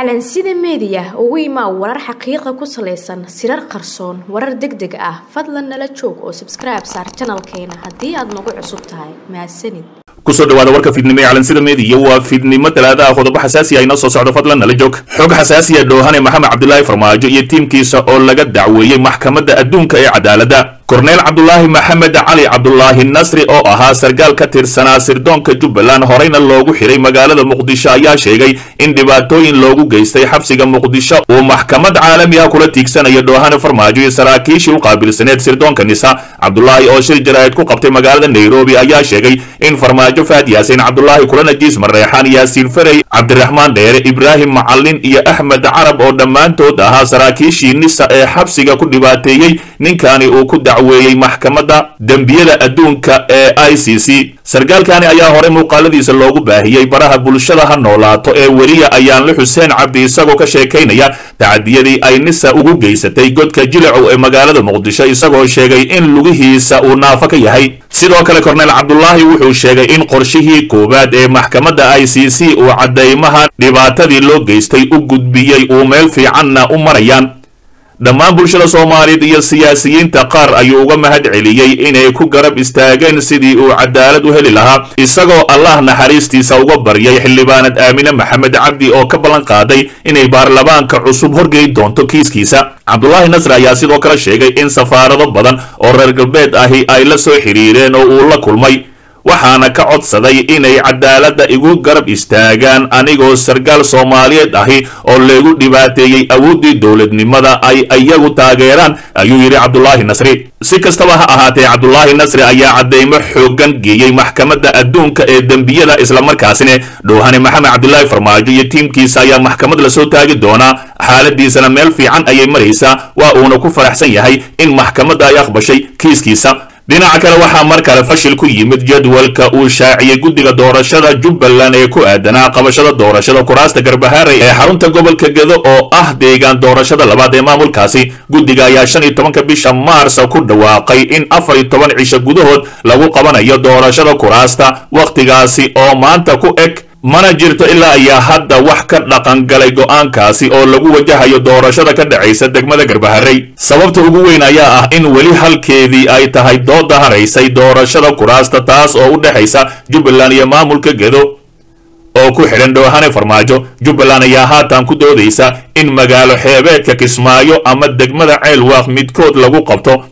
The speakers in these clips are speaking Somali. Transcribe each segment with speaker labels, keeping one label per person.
Speaker 1: calansida meediya ugu imaa warar xaqiiqa ku salaysan sirar qarsoon warar deg deg ah fadlan nala joog oo sabskribe saar janalkeena haddii aad nagu cusub tahay. Mahadsanid
Speaker 2: ku soo dhawaada warka fiidnimo ee calansida meediya waa fiidnimo talaadaha qodobo xasaasiya inoo soo socdo fadlan nala joog. Xog xasaasiya dhoohane maxamed cabdilaahi farmaajo iyo tiimkiisa oo laga dacweeyey maxkamadda adduunka ee cadaaladda korneyl cabdulaahi maxamed cali cabdulaahi nasri oo ahaa sarkaal ka tirsanaa sirdoonka jubbaland horeyna loogu xiray magaalada muqdisho ayaa sheegay in dhibaatooyin loogu geystay xabsiga muqdisho. Uu maxkamad caalami ah kula tiigsanayo dhoohane farmaajo iyo saraakiishii u qaabilsaneed sirdoonka nisa cabdulaahi oo shir jaraa'id ku qabtay magaalada nairobi ayaa sheegay in farmaajo faad yaasin cabdulaahi kulanajiis mareexaan yaasiin farey cabdiraxmaan dheere ibraahim macalin iyo axmed carab oo dhammaantood ahaa saraakiishii nisa ee xabsiga ku dhibaateeyey ninkani uu ku dacweeyey maxkamadda dembiyada adduunka ee i c c. Sarkaalkani ayaa horey muuqaaladiisa loogu baahiyey baraha bulshada ha noolaato ee weliya ayaanle xuseen cabdi isagoo ka sheekaynaya tacadiyadii ay nisa ugu geysatay godka jilicow ee magaalada muqdisho isagoo sheegay in lugihiisa uu naafo ka yahay. Sidoo kale korneyl cabdulaahi wuxuu sheegay in qorshihii koowaad ee maxkamadda i c c uu caddaymaha dhibaatadii loo geystay u gudbiyey uu meel fiicanna u marayaan dhammaan bulshada soomaaliyeed iyo siyaasiyiinta qaar ayuu uga mahad celiyey inay ku garab istaageen sidii uu cadaalad u heli lahaa isagoo allah naxariistiisa uga baryay xildhibaanad aamine maxamed cabdi oo ka ballan qaaday inay baarlamaanka cusub horgeyn doonto kiiskiisa. Cabdulaahi nasri ayaa sidoo kale sheegay in safaarado badan oo reer galbeed ahi ay la soo xidhiireen oo uu la kulmay waxaana ka codsaday inay cadaaladda igu garab istaagaan anigoo sarkaal soomaaliyeed ahi oo laygu dhibaateeyey awooddii dowladnimada ay iyagu taageeraan ayuu yidhi cabdulaahi nasri. Si kastaba ha ahaatee cabdulaahi nasri ayaa caddeymo xooggan geeyey maxkamadda adduunka ee dembiyada islamarkaasina dhowhane maxamed cabdilaahi farmaajo iyo tiimkiisa ayaa maxkamad la soo taagi doonaa xaaladiisana meel fiican ayay maraysaa. Waa uuna ku faraxsan yahay in maxkamadda ay aqbashay kiiskiisa dhinaca kale waxaa mar kale fashil ku yimid jadwalka uu shaaciyey guddiga doorashada jubbaland ee ku aadanaa qabashada doorashada kuraasta garbahaaray ee xarunta gobolka gedo oo ah deegaan doorashada labaad ee maamulkaasi. Guddiga ayaa shan iyo tobanka bisha maars ku dhawaaqay in afar iyo toban cisho gudahood lagu qabanayo doorashada kuraasta. Wakhtigaasi oo maanta ku eg mana jirto ilaa ayaa hadda wax ka dhaqangalay go'aankaasi oo lagu wajahayo doorashada ka dhacaysa degmada garbaharey sababta ugu weyn ayaa ah in weli halkeedii ay tahay dooda haraysay doorashada kuraasta taas oo u dhexaysa jubbaland iyo maamulka gedo oo ku xidhan dhoohane farmaajo. Jubbaland ayaa haatan ku doodaysa in magaalo xeebeedka kismaayo ama degmada ceelwaaq midkood lagu qabto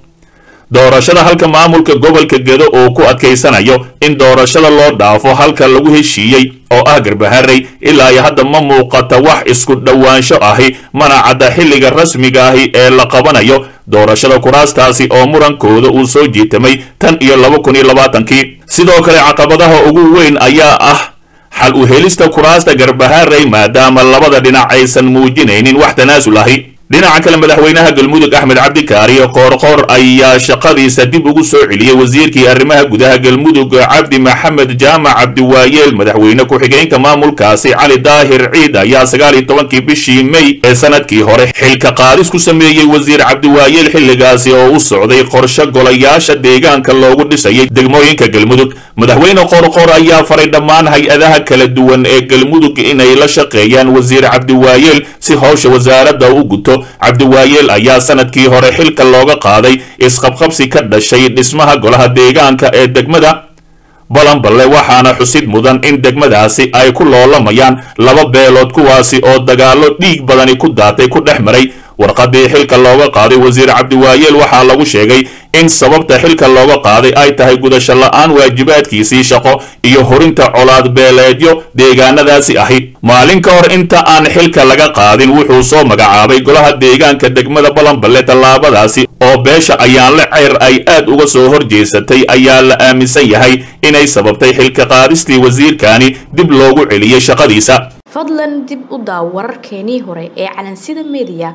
Speaker 2: doorashada halka maamulka gobolka gedo uu ku adkaysanayo in doorashada loo dhaafo halka lagu heshiiyey oo ah garbaharey ilaa iyo hadda ma muuqata wax isku dhowaansho ahi mana cadda xilliga rasmiga ahi ee la qabanayo. Doorashada kuraastaasi oo murankooda uu soo jiitamay tan iyo laba kun iyo labaatankii. Sidoo kale caqabadaha ugu weyn ayaa ah xal u helista kuraasta garbaharey maadaama labada dhinac aysan muujinaynin wax tanaasul ahi dhinaca kale madaxweynaha galmudug axmed cabdikaariyo qoorqoor ayaa shaqadiisa dib ugu soo celiyey wasiirkii arrimaha gudaha galmudug cabdi maxamed jaamac cabdiwaayeel madaxweyne ku-xigeenka maamulkaasi cali daahir ciid ayaa sagaal iyo tobankii bishii mey ee sannadkii hore xilka qaadis ku sameeyey wasiir cabdiwaayeel xilligaasi oo u socday qorshe golayaasha deegaanka loogu dhisayay degmooyinka galmudug. Madaxweyne qoorqoor ayaa faray dhammaan hay'adaha kala duwan ee galmudug inay la shaqeeyaan wasiir cabdiwaayeel si howsha wasaaradda u guto cabdiwaayeel ayaa sannadkii hore xilka looga qaaday isqabqabsi ka dhashay dhismaha golaha deegaanka ee degmada balanballe waxaana xusid mudan in degmadaasi ay ku loolamayaan laba beelood kuwaasi oo dagaallo dhiig badani ku daatay ku dhex maray warqadii xilka looga qaaday wasiir cabdiwaayeel waxaa lagu sheegay in sababta xilka looga qaaday ay tahay gudasho la'aan waajibaadkiisii shaqo iyo horinta colaad beeleedyo deegaanadaasi ahi. Maalin ka hor inta aan xilka laga qaadin wuxuu soo magacaabay golaha deegaanka degmada balanballe tallaabadaasi oo beesha ayaanle ceyr ay aad uga soo horjeesatay ayaa la aaminsan yahay inay sababtay xilka qaadistii wasiirkani dib loogu celiyey shaqadiisa.
Speaker 1: Fadlan dib u daaw wararkeenii hore ee calansida meediya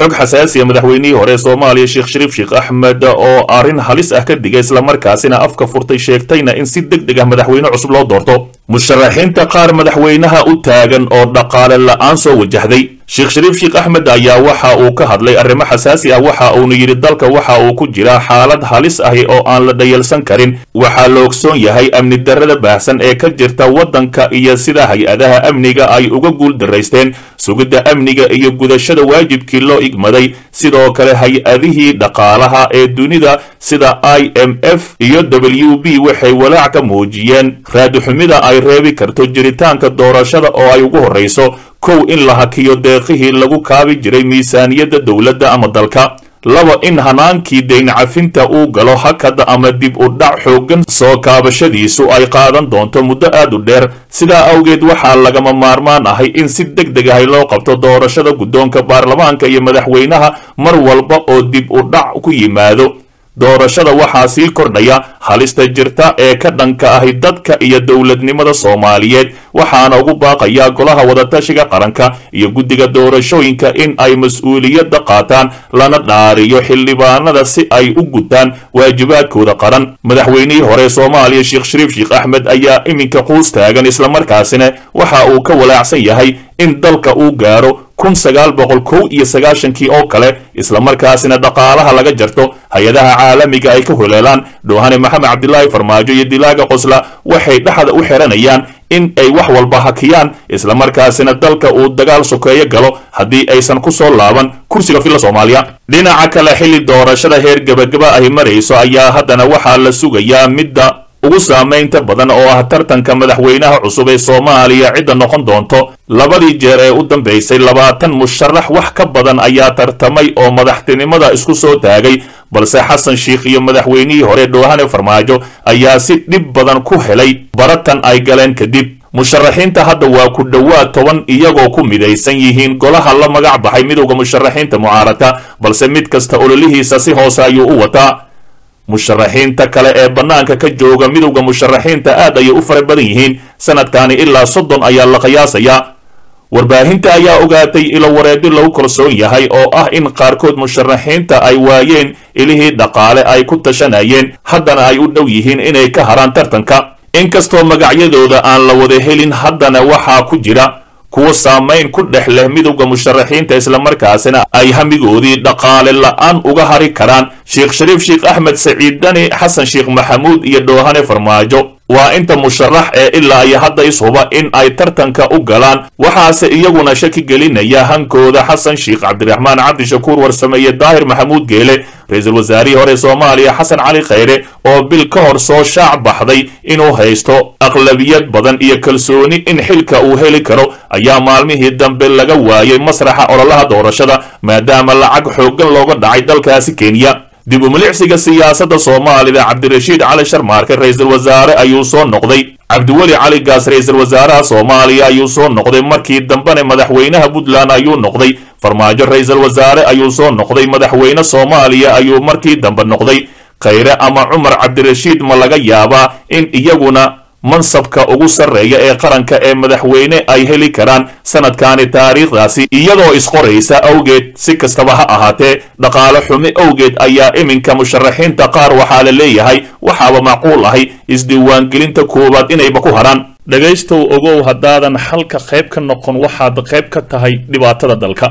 Speaker 2: xog xasaasiya madaxweynihii hore ee soomaaliya sheekh shariif sheekh axmed oo arrin halis ah ka digay islamarkaasina afka furtay sheegtayna in si deg deg ah madaxweyne cusub loo doorto. Musharaxiinta qaar madaxweynaha u taagan oo dhaqaale la'aan soo wajahday sheekh shariif sheekh axmed ayaa waxa uu ka hadlay arrimo xasaasi ah waxa uuna yidhi dalka waxa uu ku jiraa xaalad halis ahi oo aan la dhayalsan karin. Waxaa la ogsoon yahay amni darrada baahsan ee ka jirta waddanka iyo sida hay'adaha amniga ay uga guul daraysteen sugidda amniga iyo gudashada waajibkii loo igmaday sidoo kale hay'adihii dhaqaalaha ee dunida sida i m f iyo w b waxay walaac ka muujiyeen. Raadixumida ay reebi karto jiritaanka doorashada oo ay ugu horrayso kow in la hakiyo deeqihii lagu kaabi jiray miisaaniyadda dowladda ama dalka. Laba in hanaankii dayn cafinta uu galo hakada ama dib u dhac xooggan soo kaabashadiisu ay qaadan doonto muddo aad u dheer. Sidaa awgeed waxaa lagama maarmaan ahay in si deg deg ahi loo qabto doorashada guddoonka baarlamaanka iyo madaxweynaha mar walba oo dib u dhac ku yimaado doorashada waxaa sii kordhaya halista jirta ee ka dhanka ahi dadka iyo dowladnimada soomaaliyeed. Waxaana ugu baaqayaa golaha wadatashiga qaranka iyo guddiga doorashooyinka in ay mas'uuliyadda qaataan lana dhaariyo xildhibaanada si ay u gutaan waajibaadkooda qaran. Madaxweynihii hore soomaaliya sheekh shariif sheekh axmed ayaa iminka quus taagan islamarkaasina waxa uu ka walaacsan yahay in dalka uu gaaro kun sagaal boqol kow iyo sagaashankii oo kale islamarkaasina dhaqaalaha laga jarto hay'adaha caalamiga ay ka holeelaan dhoohane maxamed cabdilaahi farmaajo iyo dilaaga qosla waxay dhexda u xiranayaan in ay wax walba hakiyaan islamarkaasina dalka uu dagaal sokeeyo galo haddii aysan ku soo laaban kursiga filla soomaaliya. Dhinaca kale xilli doorashada heer gebagaba ahi marayso ayaa haddana waxaa la sugayaa midda ugu saamaynta badan oo ah tartanka madaxweynaha cusub ee soomaaliya cidda noqon doonto labadii jeer ee u dambaysay labaatan musharax wax ka badan ayaa tartamay oo madaxtinimada isku soo taagay balse xasan sheikh iyo madaxweynihii hore dhoohane farmaajo ayaa si dhib badan ku helay baratan ay galeen kadib. Musharaxiinta hadda waa ku dhowaad toban iyagoo ku midaysan yihiin golaha la magac baxay midowda musharaxiinta mucaaradka balse mid kasta ololihiisa si hoose ayuu u wataa musharaxiinta kale ee bannaanka ka jooga midowda musharaxiinta aad ayay u fara badan yihiin. Sanadkani ilaa soddon ayaa la qiyaasayaa warbaahinta ayaa ogaatay ilo wareedi lagu kalsoon yahay oo ah in qaarkood musharaxiinta ay waayeen ilihii dhaqaale ay ku tashanayeen haddana ay u dhow yihiin inay ka haraan tartanka. Inkastoo magacyadooda aan la wada helin haddana waxaa ku jira kuwa saamayn ku dhex leh midowda musharaxiinta islamarkaasina ay hamigoodii dhaqaale la'aan uga hari karaan sheekh shariif sheekh axmed saciid dani xasan sheekh maxamuud iyo dhoohane farmaajo waa inta musharax ee ilaa iyo hadda ishuba in ay tartanka u galaan. Waxaase iyaguna shaki gelinaya hankooda xasan sheekh cabdiraxmaan cabdishakuur warsameeye daahir maxamuud geele ra'iisul wasaarihii hore soomaaliya xasan cali khayre oo bil ka hor soo shaac baxday inuu haysto aqlabiyad badan iyo kalsooni in xilka uu heli karo. Ayaa maalmihii dambe laga waayay masraxa ololaha doorashada maadaama lacag xooggan looga dhacay dalkaasi kenya dib u milicsiga siyaasadda soomaalida cabdirashiid cali sharmaarke ra'iisul wasaare ayuu soo noqday. Cabdiweli cali gaas ra'iisul wasaaraha soomaaliya ayuu soo noqday. Markii dambena madaxweynaha puntland ayuu noqday. Farmaajo ra'iisul wasaare ayuu soo noqday. Madaxweyne soomaaliya ayuu markii dambe noqday. Khayre ama cumar cabdirashiid ma laga yaabaa in iyaguna mansabka ugu sarreeya ee qaranka ee madaxweyne ay heli karaan sanadkani taariikhdaasi iyadoo isqoraysa awgeed si kastaba ha ahaatee dhaqaale xumi awgeed ayaa iminka musharaxiinta qaar waxaa la leeyahay waxaaba macquul ahay isdiiwaangelinta koowaad inayba ku haraan. dhegaystow ogow haddaadan xalka qayb ka noqon waxaad qayb ka tahay dhibaatada dalka